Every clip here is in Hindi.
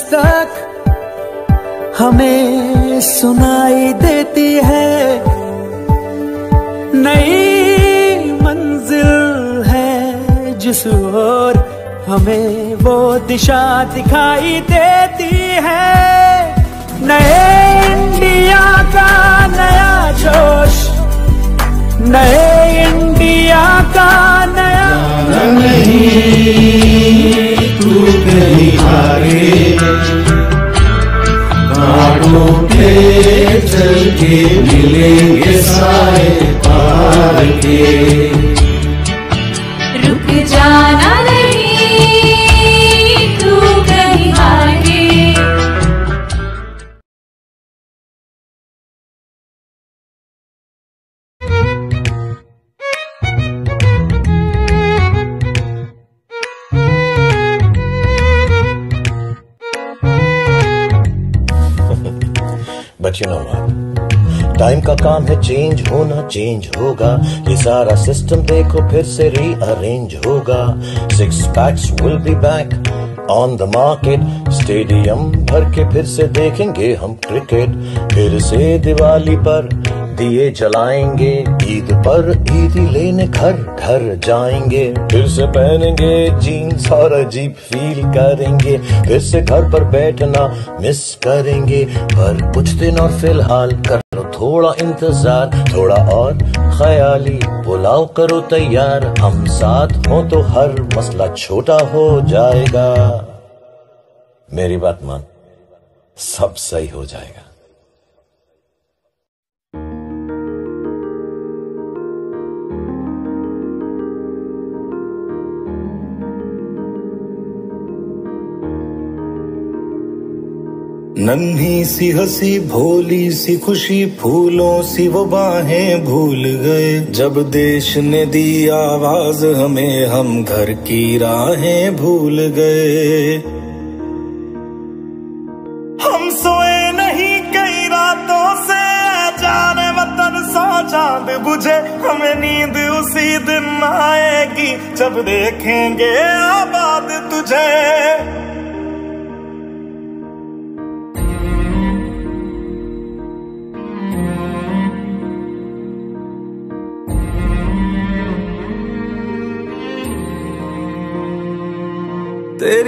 दस्तक हमें सुनाई देती है। नई मंजिल है जिस ओर हमें वो दिशा दिखाई देती है। नए के मिलेंगे साए पार के। रुक जाना नहीं तू कहीं आगे। But you know what time का काम है चेंज होना चेंज होगा। ये सारा सिस्टम देखो, फिर से रीअरेंज होगा। Six packs will be back on the market stadium भर के फिर से देखेंगे हम क्रिकेट फिर से दिवाली पर दिए जलाएँगे। ईद पर ईदी लेने घर घर जाएँगे। फिर से पहनेंगे जीन्स और अजीब फील करेंगे। फिर से घर पर बैठना मिस करेंगे। पर कुछ दिन और फ़िलहाल करो थोड़ा इंतज़ार, थोड़ा और ख्याली बुलाओ करो तैयार। हम साथ हो तो हर मसला छोटा हो जाएगा। मेरी बात मान, सब सही हो जाएगा। नन्ही सी हँसी, भोली सी खुशी, फूलों सी वो बाहें भूल गए। जब देश ने दी आवाज़, हमें हम घर की राहें भूल गए। हम सोए नहीं कई रातों से, जाने वतन सौ चाँद बुझे। हमें नींद उसी दिन आएगी, जब देखेंगे आबाद तुझे।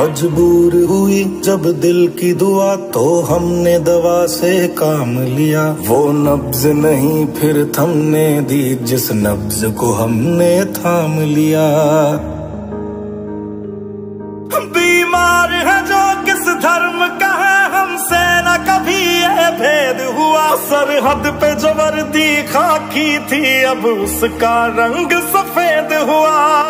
मजबूर हुई जब दिल की दुआ तो हमने दवा से काम लिया। वो नब्ज नहीं, फिर थमने दी, जिस नब्ज को हमने थाम लिया। बीमार है जो किस धर्म का है, हमसे न कभी ये भेद हुआ। सरहद पे जो वर्दी खाकी थी, अब उसका रंग सफ़ेद हुआ।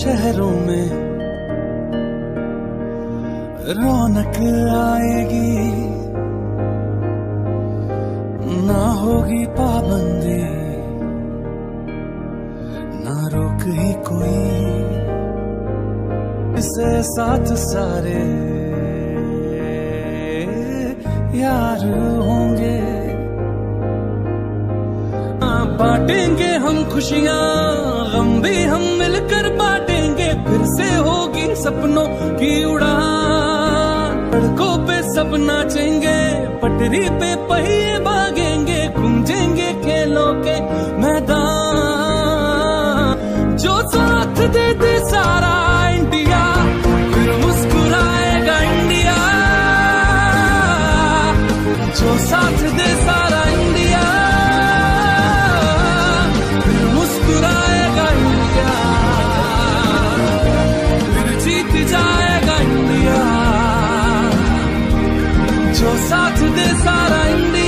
शहरों में रौनक आएगी। ना होगी पाबंदी, ना रोक ही कोई। इसे साथ सारे यार होंगे। बांटेंगे हम खुशियाँ, गम भी हम मिलकर बांटेंगे, फिर से होगी सपनों की उड़ान। सड़कों पे सब नाचेंगे, पटरी पे पहिए भागेंगे, गूंजेंगे खेलों के मैदान। जो साथ दे दे sarayım